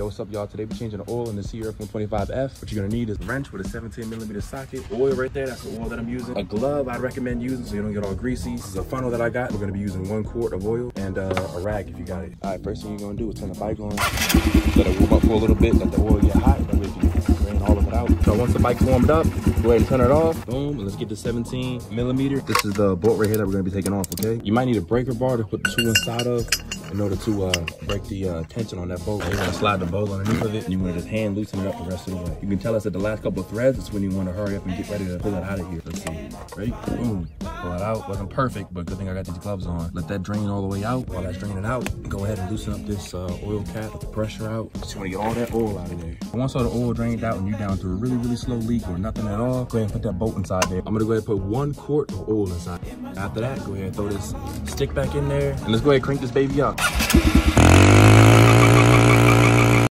Yo, what's up, y'all? Today we're changing the oil in the CRF 125F. What you're gonna need is a wrench with a 17 millimeter socket, oil right there, that's the oil that I'm using. A glove I'd recommend using so you don't get all greasy. This is a funnel that I got. We're gonna be using one quart of oil and uh, a rag if you got it. All right, first thing you're gonna do is turn the bike on. Let it warm up for a little bit, let the oil get hot, that way you drain all of it out. So once the bike's warmed up, go ahead and turn it off. Boom, let's get the 17 millimeter. This is the bolt right here that we're gonna be taking off, okay? You might need a breaker bar to put the two inside of in order to uh, break the uh, tension on that bolt. You're gonna slide the bolt underneath of it, and you want to just hand loosen it up the rest of the way. You can tell us at the last couple of threads, it's when you want to hurry up and get ready to pull it out of here. Let's see. Ready? Boom. Out. Wasn't perfect, but good thing I got these gloves on. Let that drain all the way out. While that's draining out, go ahead and loosen up this uh, oil cap, let the pressure out. Just want to get all that oil out of there. Once all the oil drained out and you're down to a really, really slow leak or nothing at all, go ahead and put that bolt inside there. I'm gonna go ahead and put one quart of oil inside. After that, go ahead and throw this stick back in there. And let's go ahead and crank this baby up.